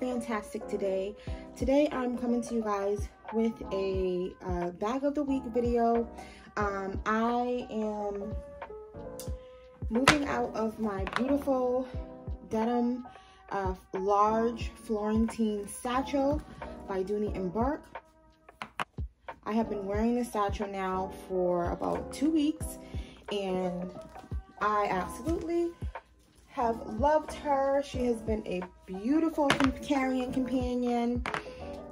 fantastic today. Today I'm coming to you guys with a uh, bag of the week video. Um, I am moving out of my beautiful denim uh, large Florentine satchel by Dooney and Bourke. I have been wearing this satchel now for about two weeks and I absolutely have loved her. She has been a beautiful carrying companion.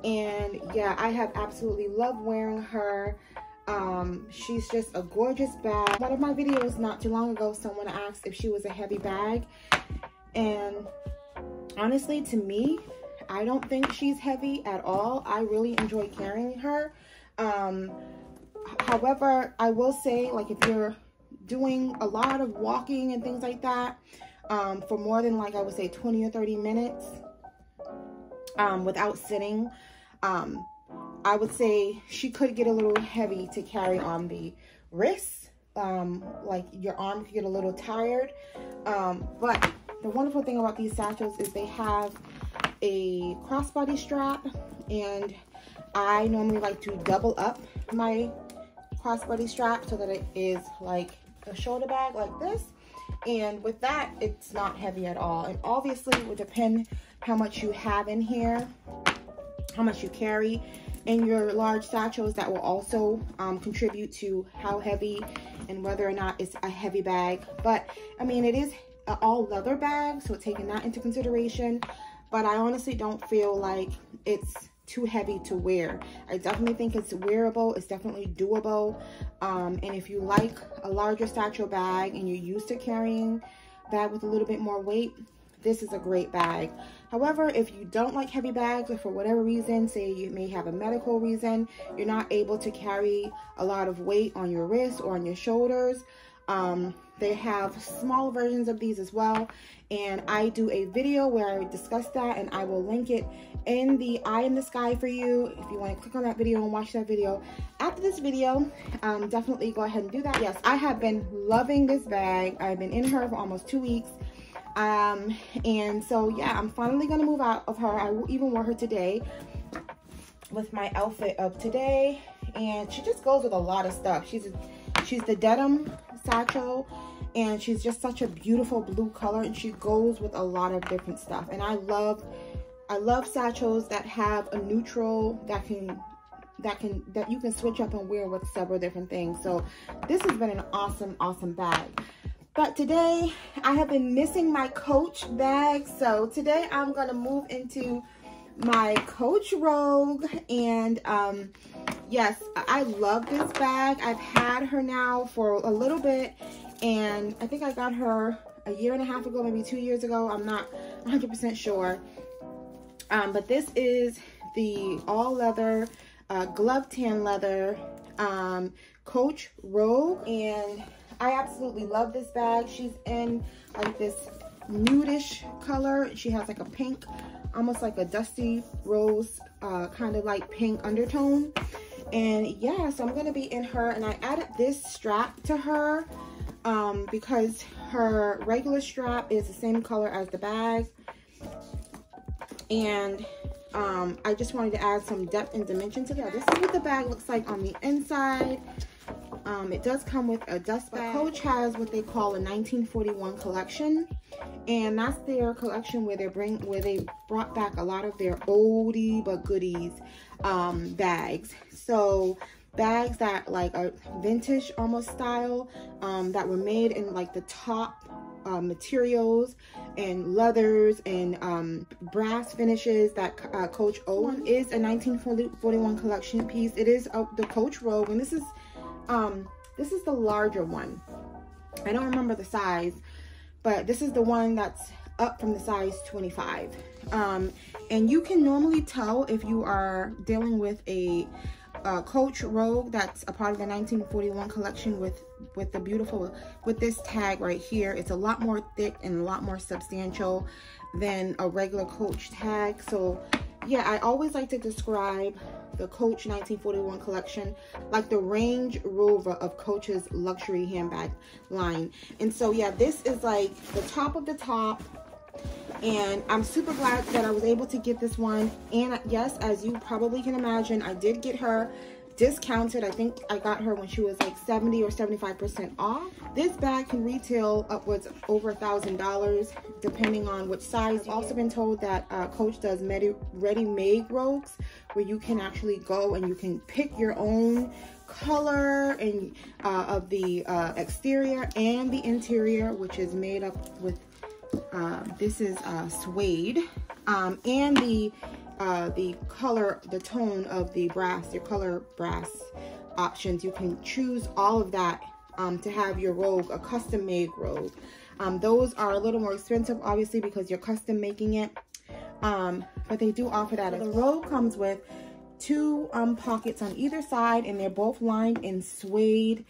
And yeah, I have absolutely loved wearing her. Um, she's just a gorgeous bag. One of my videos not too long ago, someone asked if she was a heavy bag. And honestly, to me, I don't think she's heavy at all. I really enjoy carrying her. Um, however, I will say, like, if you're doing a lot of walking and things like that um, for more than like I would say 20 or 30 minutes um, without sitting, um, I would say she could get a little heavy to carry on the wrists. Um, like your arm could get a little tired. Um, but the wonderful thing about these satchels is they have a crossbody strap and I normally like to double up my crossbody strap so that it is like a shoulder bag like this. And with that, it's not heavy at all. And obviously it would depend how much you have in here, how much you carry in your large satchels that will also um, contribute to how heavy and whether or not it's a heavy bag. But I mean, it is an all leather bag, so taking that into consideration. But I honestly don't feel like it's too heavy to wear. I definitely think it's wearable. It's definitely doable. Um, and if you like a larger satchel bag and you're used to carrying bag with a little bit more weight, this is a great bag. However, if you don't like heavy bags or for whatever reason, say you may have a medical reason, you're not able to carry a lot of weight on your wrist or on your shoulders, um, they have small versions of these as well. And I do a video where I discuss that and I will link it in the eye in the sky for you. If you want to click on that video and watch that video. After this video um, definitely go ahead and do that. Yes i have been loving this bag. I've been in her for almost two weeks. Um, and so yeah i'm finally gonna move out of her. I even wore her today with my outfit of today. And she just goes with a lot of stuff. She's she's the denim satchel and she's just such a beautiful blue color and she goes with a lot of different stuff and i love I love satchels that have a neutral that can that can that you can switch up and wear with several different things. So this has been an awesome, awesome bag. But today I have been missing my Coach bag. So today I'm gonna move into my Coach Rogue and um yes, I love this bag. I've had her now for a little bit and I think I got her a year and a half ago, maybe two years ago. I'm not 100% sure. Um, but this is the all leather, uh, glove tan leather um, Coach Rogue. And I absolutely love this bag. She's in like this nudish color. She has like a pink, almost like a dusty rose, uh, kind of like pink undertone. And yeah, so I'm going to be in her. And I added this strap to her um, because her regular strap is the same color as the bag and um, I just wanted to add some depth and dimension to that. This is what the bag looks like on the inside. Um, it does come with a dust bag. Coach has what they call a 1941 collection, and that's their collection where they bring where they brought back a lot of their oldie but goodies um, bags. So bags that like are vintage almost style um, that were made in like the top uh, materials and leathers and um, brass finishes that uh, Coach owned is a 1941 collection piece. It is uh, the Coach Rogue, and this is um, this is the larger one. I don't remember the size, but this is the one that's up from the size 25. Um, and you can normally tell if you are dealing with a uh, Coach Rogue that's a part of the 1941 collection with with the beautiful with this tag right here it's a lot more thick and a lot more substantial than a regular Coach tag so yeah I always like to describe the Coach 1941 collection, like the Range Rover of Coach's luxury handbag line. And so yeah, this is like the top of the top and I'm super glad that I was able to get this one. And yes, as you probably can imagine, I did get her discounted. I think I got her when she was like 70 or 75% off. This bag can retail upwards of over a thousand dollars depending on which size. I've also been told that uh, Coach does ready-made Rogues where you can actually go and you can pick your own color and uh, of the uh, exterior and the interior which is made up with uh, this is uh, suede um, and the uh, the color, the tone of the brass, your color brass options. You can choose all of that um, to have your Rogue, a custom made Rogue. Um, those are a little more expensive, obviously, because you're custom making it. Um, but they do offer that. The Rogue comes with two um, pockets on either side, and they're both lined in suede,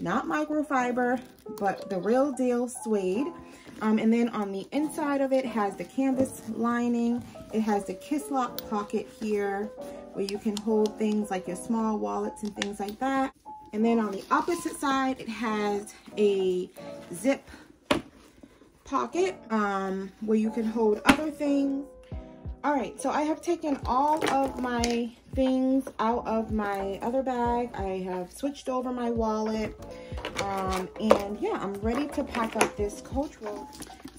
not microfiber, but the real deal suede. Um, and then on the inside of it has the canvas lining. It has the kiss lock pocket here where you can hold things like your small wallets and things like that. And then on the opposite side, it has a zip pocket um, where you can hold other things. All right, so I have taken all of my things out of my other bag. I have switched over my wallet. Um, and yeah, I'm ready to pack up this Coach Rogue.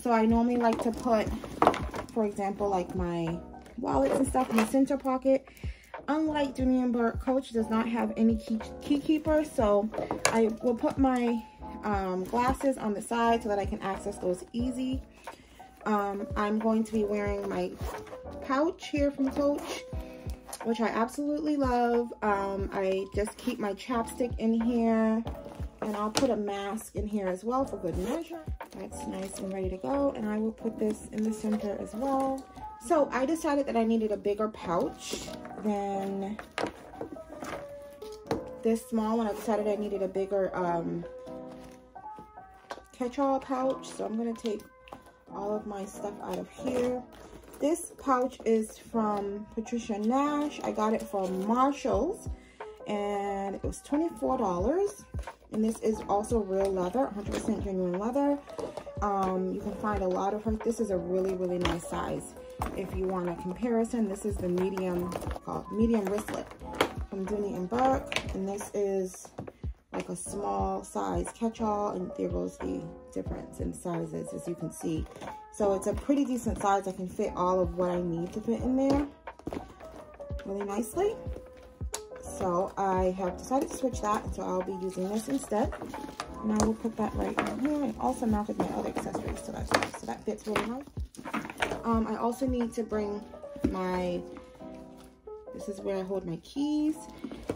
So I normally like to put, for example, like my wallets and stuff in the center pocket. Unlike Dooney & Bourke, Coach does not have any key, key keeper. So I will put my um, glasses on the side so that I can access those easy. Um, I'm going to be wearing my pouch here from Coach, which I absolutely love. Um, I just keep my chapstick in here and I'll put a mask in here as well for good measure. That's nice and ready to go. And I will put this in the center as well. So I decided that I needed a bigger pouch than this small one. I decided I needed a bigger um, catch-all pouch. So I'm to take all of my stuff out of here. This pouch is from Patricia Nash. I got it from Marshall's and it was $24 and this is also real leather 100% genuine leather. Um, you can find a lot of her. This is a really really nice size. If you want a comparison this is the medium called medium wristlet from Dooney and Bourke and this is like a small size catch-all and there goes the difference in sizes as you can see so it's a pretty decent size I can fit all of what I need to fit in there really nicely so I have decided to switch that, so I'll be using this instead. And I will put that right in here. I also mounted my other accessories to that so that fits really nice. Um, I also need to bring my, this is where I hold my keys.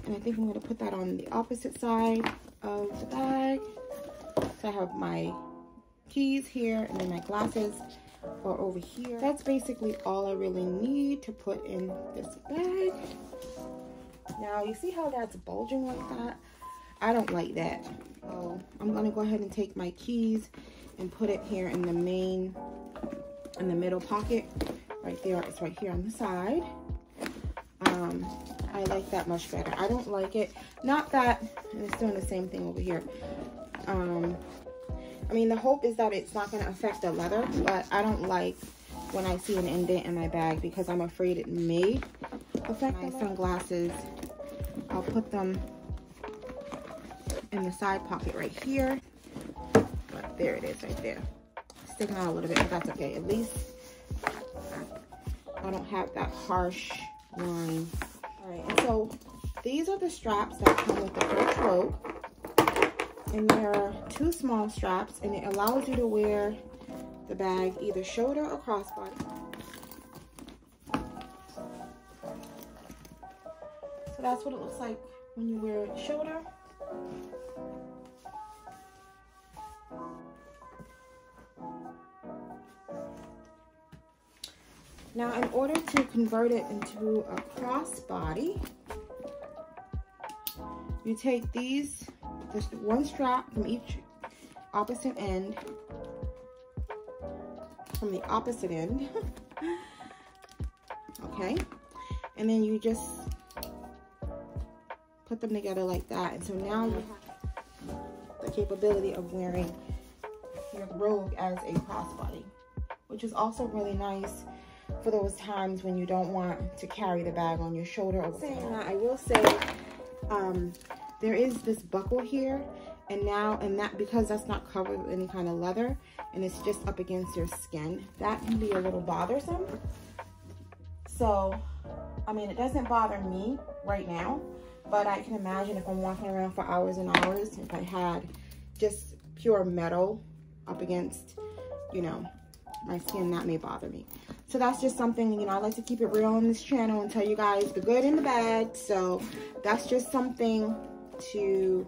And I think I'm gonna put that on the opposite side of the bag. So I have my keys here and then my glasses are over here. That's basically all I really need to put in this bag. Now, you see how that's bulging like that? I don't like that. So I'm going to go ahead and take my keys and put it here in the main, in the middle pocket. Right there. It's right here on the side. Um, I like that much better. I don't like it. Not that, it's doing the same thing over here. Um, I mean, the hope is that it's not going to affect the leather, but I don't like when I see an indent in my bag because I'm afraid it may affect my sunglasses. I'll put them in the side pocket right here. But there it is right there. Sticking out a little bit, but that's okay. At least I don't have that harsh line. All right, and so these are the straps that come with the first Rogue. And there are two small straps, and it allows you to wear the bag either shoulder or crossbody. So that's what it looks like when you wear it shoulder. Now, in order to convert it into a crossbody, you take these, just one strap from each opposite end from the opposite end. okay. And then you just put them together like that. And so now you have the capability of wearing your Rogue as a crossbody, which is also really nice for those times when you don't want to carry the bag on your shoulder. Saying that, I will say um, there is this buckle here and now and that because that's not covered with any kind of leather and it's just up against your skin that can be a little bothersome so I mean it doesn't bother me right now but I can imagine if I'm walking around for hours and hours if I had just pure metal up against you know my skin that may bother me so that's just something you know I like to keep it real on this channel and tell you guys the good and the bad so that's just something to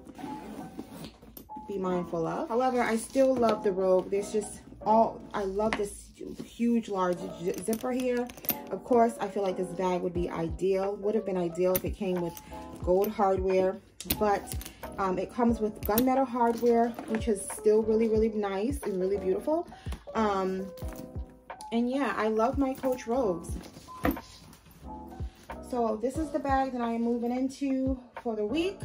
be mindful of. However, I still love the Rogue. There's just all, I love this huge, large zipper here. Of course, I feel like this bag would be ideal, would have been ideal if it came with gold hardware, but um, it comes with gunmetal hardware, which is still really, really nice and really beautiful. Um, and yeah, I love my Coach Rogues. So this is the bag that I am moving into for the week.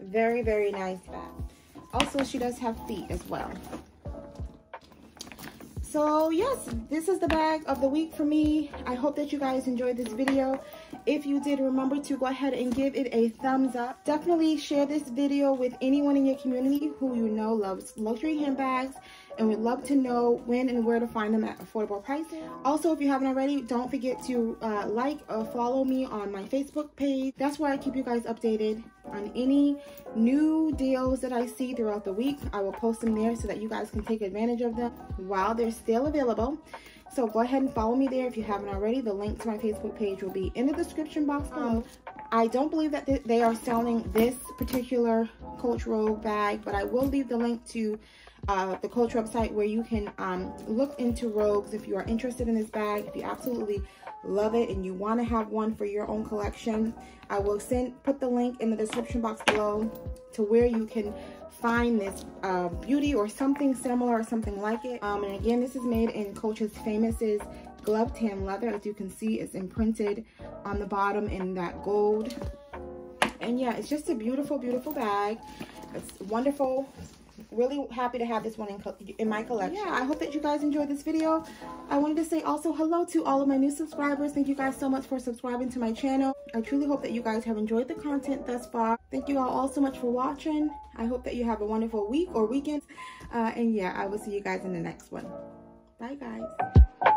Very, very nice bag. Also, she does have feet as well. So yes, this is the bag of the week for me. I hope that you guys enjoyed this video. If you did, remember to go ahead and give it a thumbs up. Definitely share this video with anyone in your community who you know loves luxury handbags and we'd love to know when and where to find them at affordable prices. Also, if you haven't already, don't forget to uh, like or follow me on my Facebook page. That's where I keep you guys updated on any new deals that I see throughout the week. I will post them there so that you guys can take advantage of them while they're still available. So go ahead and follow me there if you haven't already. The link to my Facebook page will be in the description box below. Um, I don't believe that they are selling this particular Coach bag, but I will leave the link to uh, the Coach website where you can um, look into rogues if you are interested in this bag, if you absolutely love it and you want to have one for your own collection. I will send put the link in the description box below to where you can find this uh, beauty or something similar or something like it. Um, and again, this is made in Coach's Famous's glove tan leather. As you can see, it's imprinted on the bottom in that gold. And yeah, it's just a beautiful, beautiful bag. It's wonderful really happy to have this one in, in my collection. Yeah, I hope that you guys enjoyed this video. I wanted to say also hello to all of my new subscribers. Thank you guys so much for subscribing to my channel. I truly hope that you guys have enjoyed the content thus far. Thank you all, all so much for watching. I hope that you have a wonderful week or weekend. Uh, and yeah, I will see you guys in the next one. Bye, guys.